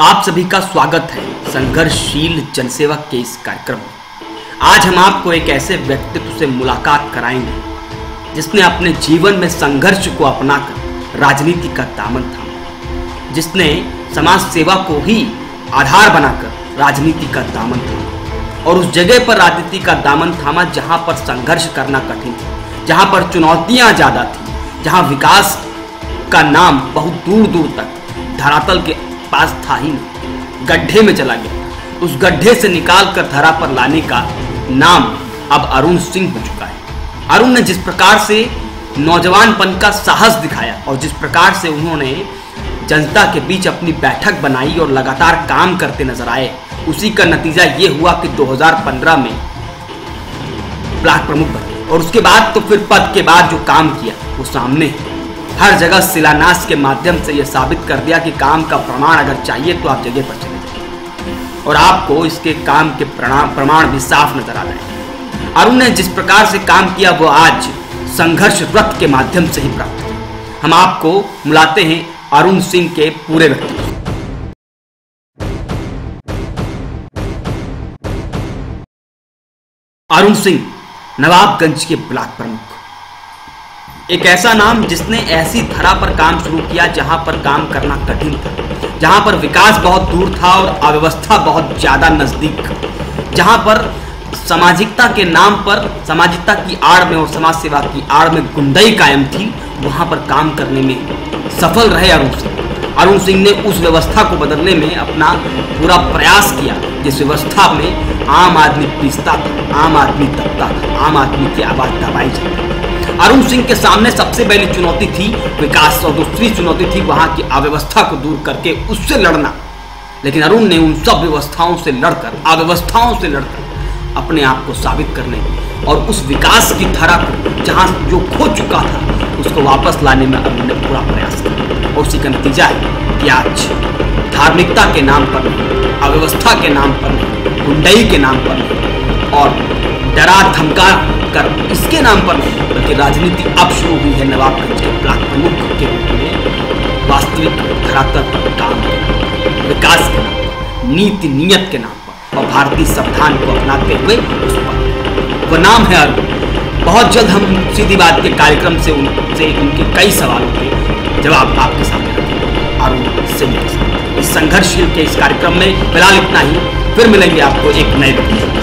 आप सभी का स्वागत है संघर्षशील जनसेवा के इस कार्यक्रम में। आज हम आपको एक ऐसे व्यक्तित्व से मुलाकात कराएँगे, जिसने अपने जीवन में संघर्ष को अपनाकर राजनीति का दामन थामा। जिसने समाज सेवा को ही आधार बनाकर राजनीति का दामन थामा। और उस जगह पर राजनीति का दामन थामा जहाँ पर संघर्ष करना कठिन था, जहाँ पर चुनौतियाँ ज़्यादा थी, जहाँ विकास का नाम बहुत दूर दूर तक धरातल के पास था ही नहीं। गड्ढे में चला गया। उस गड्ढे से निकाल कर धरा पर लाने का नाम अब अरुण सिंह हो चुका है। अरुण ने जिस प्रकार से नौजवानपन का साहस दिखाया और जिस प्रकार से उन्होंने जनता के बीच अपनी बैठक बनाई और लगातार काम करते नज़र आए, उसी का नतीजा ये हुआ कि 2015 में ब्लॉक प्रमुख बने और उसके बाद तो फिर पद के बाद जो काम किया, वो सामने है। हर जगह शिलान्यास के माध्यम से यह साबित कर दिया कि काम का प्रमाण अगर चाहिए तो आप जगह पर चले जाइए। और आपको इसके काम के प्रमाण भी साफ़ नज़र आ रहे अरुण ने जिस प्रकार से काम किया, वो आज संघर्ष व्रत के माध्यम से ही प्राप्त हम आपको बुलाते हैं अरुण सिंह के पूरे व्यक्तित्व अरुण सिंह, नवाबगंज के ब्लॉक प्रमुख। एक ऐसा नाम जिसने ऐसी धरा पर काम शुरू किया जहाँ पर काम करना कठिन था, जहाँ पर विकास बहुत दूर था और अव्यवस्था बहुत ज़्यादा नज़दीक, जहाँ पर सामाजिकता के नाम पर, सामाजिकता की आड़ में और समाज सेवा की आड़ में गुंडई कायम थी, वहाँ पर काम करने में सफल रहे अरुण सिंह। अरुण सिंह ने उस व्यवस्था को बदलने में अपना पूरा प्रयास किया, जिस व्यवस्था में आम आदमी पीसता था, आम आदमी दबता था, आम आदमी की आवाज़ दबाई जाती अरुण सिंह के सामने सबसे पहली चुनौती थी विकास और दूसरी चुनौती थी वहाँ की अव्यवस्था को दूर करके उससे लड़ना। लेकिन अरुण ने उन सब व्यवस्थाओं से लड़कर, अव्यवस्थाओं से लड़कर अपने आप को साबित करने और उस विकास की धारा को, जहाँ जो खो चुका था, उसको वापस लाने में अरुण ने पूरा प्रयास किया। और उसी का नतीजा है कि आज धार्मिकता के नाम पर अव्यवस्था के नाम पर गुंडई के नाम पर और डरा धमका कर, इसके नाम पर नहीं बल्कि राजनीति अब शुरू हुई है नवाबगंज के ब्लॉक प्रमुख के रूप में। वास्तविक धरातल पर काम विकास के नाम नीति नियत के नाम पर और भारतीय संविधान को अपनाते हुए उस पर। वह नाम है अरुण बहुत जल्द हम सीधी बात के कार्यक्रम से उनसे उनके कई सवालों के जवाब आपके सामने रखेंगे। अरुण सिंह के इस संघर्षशील के इस कार्यक्रम में फ़िलहाल इतना ही। फिर मिलेंगे आपको एक नए व्यक्ति